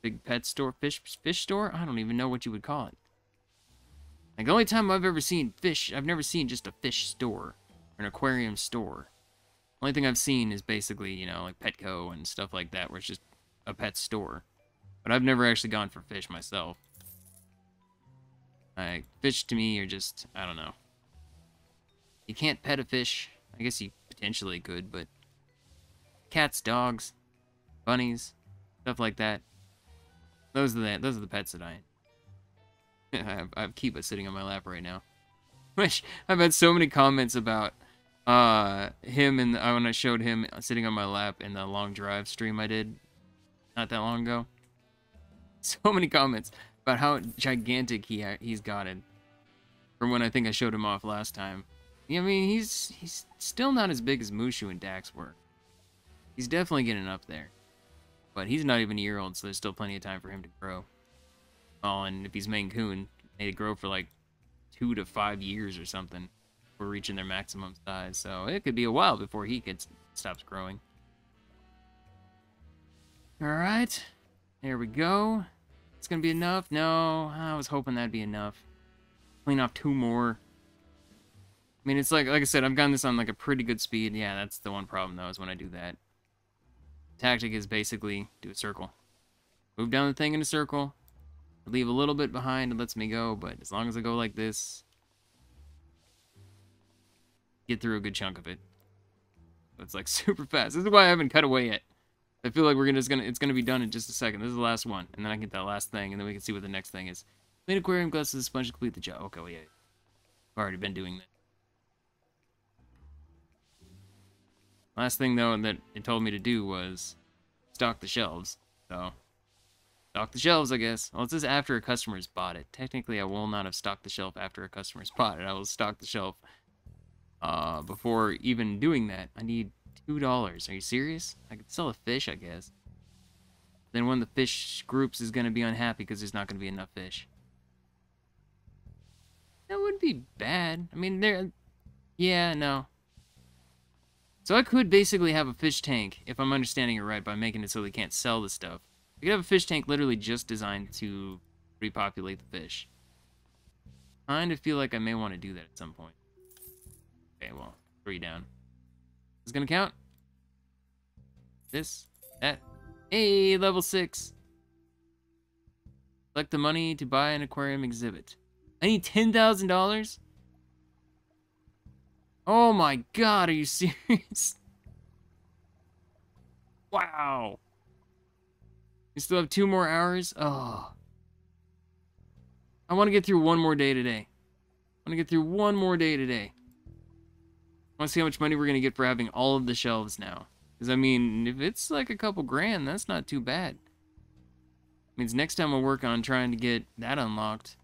big pet store, fish fish store. I don't even know what you would call it. Like the only time I've ever seen fish, I've never seen just a fish store or an aquarium store. Only thing I've seen is basically, you know, like Petco and stuff like that, where it's just a pet store. But I've never actually gone for fish myself. Like, fish to me are just, I don't know. You can't pet a fish. I guess you potentially could, but cats, dogs, bunnies, stuff like that. Those are the those are the pets that I. I have, I have Kiba sitting on my lap right now. Which I've had so many comments about uh him and uh, when I showed him sitting on my lap in the long drive stream I did not that long ago. So many comments about how gigantic he he's gotten from when I think I showed him off last time. I mean, he's he's still not as big as Mushu and Dax were. He's definitely getting up there. But he's not even a year old, so there's still plenty of time for him to grow. Oh, and if he's Maine Coon, they grow for like two to five years or something for reaching their maximum size. So it could be a while before he gets stops growing. Alright. There we go. It's gonna be enough? No, I was hoping that'd be enough. Clean off two more. I mean, it's like, like I said, I've gotten this on like a pretty good speed. Yeah, that's the one problem though, is when I do that. Tactic is basically do a circle. Move down the thing in a circle. Leave a little bit behind, it lets me go, but as long as I go like this, get through a good chunk of it. It's like super fast. This is why I haven't cut away yet. I feel like we're gonna, it's gonna it's gonna be done in just a second. This is the last one, and then I get that last thing, and then we can see what the next thing is. Clean aquarium glasses sponge complete the job. Okay, well, yeah. I've already been doing that. Last thing though that it told me to do was stock the shelves. So stock the shelves, I guess. Well, it says after a customer's bought it. Technically, I will not have stocked the shelf after a customer's bought it. I will stock the shelf uh, before even doing that. I need two dollars. Are you serious? I could sell a fish, I guess. Then one of the fish groups is gonna be unhappy because there's not gonna be enough fish. That wouldn't be bad. I mean, there. Yeah, no. So I could basically have a fish tank, if I'm understanding it right, by making it so they can't sell the stuff. I could have a fish tank literally just designed to repopulate the fish. Kind of feel like I may want to do that at some point. Okay, well, three down. Is gonna count? This, that. Hey, level six. Collect the money to buy an aquarium exhibit. I need ten thousand dollars. Oh my god, are you serious? wow. We still have two more hours? Oh. I want to get through one more day today. I want to get through one more day today. I want to see how much money we're going to get for having all of the shelves now. Because, I mean, if it's like a couple grand, that's not too bad. Means next time we'll work on trying to get that unlocked.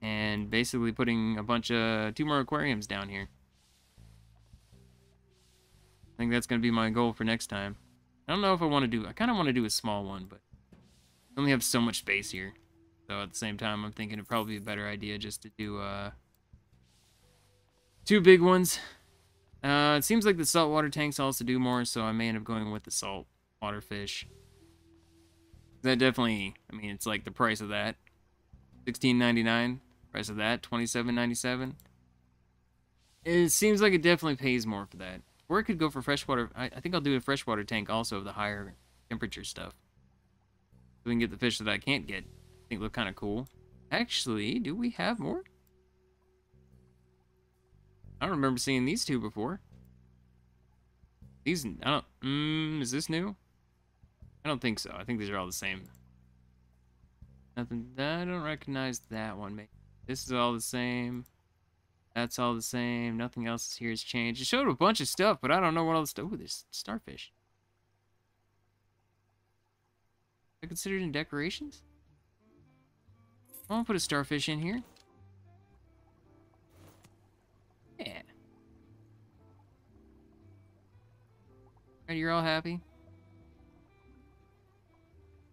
And basically putting a bunch of, two more aquariums down here. I think that's going to be my goal for next time. I don't know if I want to do... I kind of want to do a small one, but... I only have so much space here. So at the same time, I'm thinking it'd probably be a better idea just to do, uh... Two big ones. Uh, it seems like the saltwater tanks also do more, so I may end up going with the saltwater fish. That definitely... I mean, it's like the price of that. $16.99. Price of that, $27.97. It seems like it definitely pays more for that. Or it could go for freshwater. I, I think I'll do a freshwater tank also of the higher temperature stuff. So we can get the fish that I can't get. I think look kind of cool. Actually, do we have more? I don't remember seeing these two before. These, I don't, mm, is this new? I don't think so. I think these are all the same. Nothing, I don't recognize that one. This is all the same. That's all the same. Nothing else here has changed. It showed a bunch of stuff, but I don't know what all the stuff. Ooh, there's starfish. I considered in decorations? I want to put a starfish in here. Yeah. Right, you're all happy?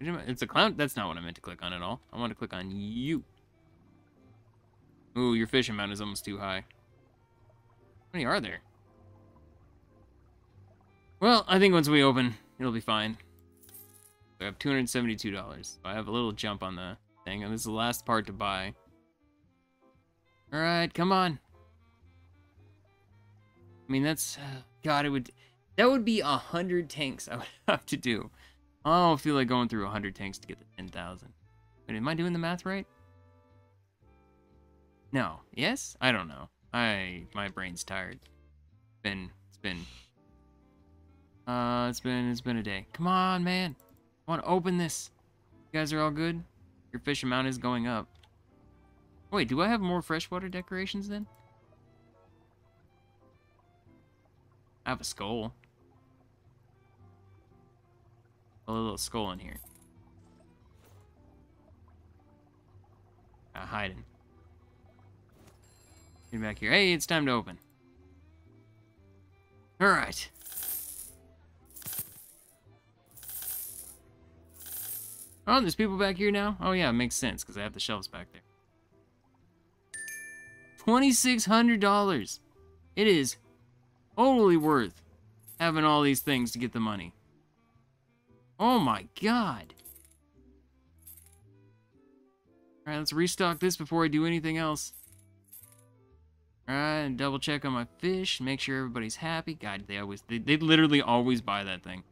It's a clown. That's not what I meant to click on at all. I want to click on you. Ooh, your fish amount is almost too high. How many are there? Well, I think once we open, it'll be fine. I have $272. I have a little jump on the thing, and this is the last part to buy. Alright, come on. I mean, that's... Uh, God, it would... That would be a hundred tanks I would have to do. I feel like going through a hundred tanks to get the 10,000. Wait, am I doing the math right? No. Yes? I don't know. I my brain's tired. It's been it's been uh it's been it's been a day. Come on, man. I want to open this. You guys are all good? Your fish amount is going up. Wait, do I have more freshwater decorations then? I have a skull. A little skull in here. Uh, hiding back here. Hey, it's time to open. Alright. Oh, there's people back here now? Oh yeah, it makes sense, because I have the shelves back there. $2,600! It is totally worth having all these things to get the money. Oh my god! Alright, let's restock this before I do anything else. Alright, double check on my fish, make sure everybody's happy. God, they always, they, they literally always buy that thing.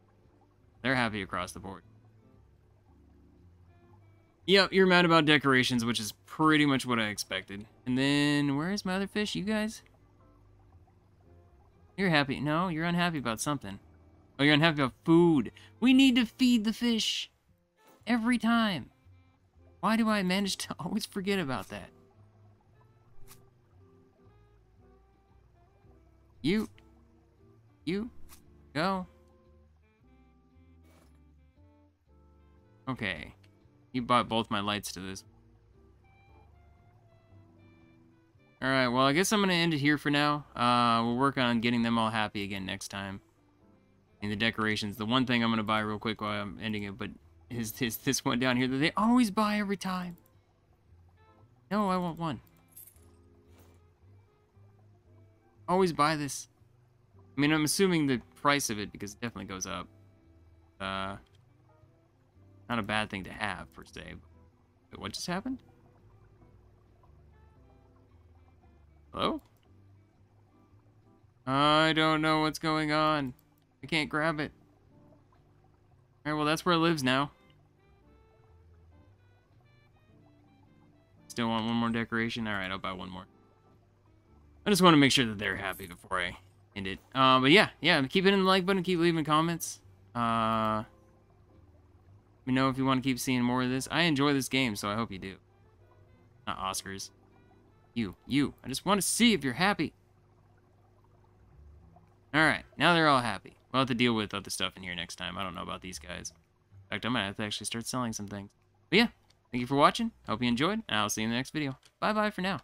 They're happy across the board. Yep, you're mad about decorations, which is pretty much what I expected. And then, where's my other fish, you guys? You're happy. No, you're unhappy about something. Oh, you're unhappy about food. We need to feed the fish. Every time. Why do I manage to always forget about that? You. You. Go. Okay. You bought both my lights to this. Alright, well, I guess I'm going to end it here for now. Uh, we'll work on getting them all happy again next time. And the decorations. The one thing I'm going to buy real quick while I'm ending it, but is, is this one down here that they always buy every time. No, I want one. Always buy this. I mean, I'm assuming the price of it, because it definitely goes up. Uh, not a bad thing to have, per se. What just happened? Hello? I don't know what's going on. I can't grab it. Alright, well, that's where it lives now. Still want one more decoration? Alright, I'll buy one more. I just want to make sure that they're happy before I end it. Uh, but yeah, yeah, keep hitting the like button, keep leaving comments. Uh, let me know if you want to keep seeing more of this. I enjoy this game, so I hope you do. Not Oscars. You, you. I just want to see if you're happy. Alright, now they're all happy. We'll have to deal with other stuff in here next time. I don't know about these guys. In fact, I might have to actually start selling some things. But yeah, thank you for watching. Hope you enjoyed, and I'll see you in the next video. Bye-bye for now.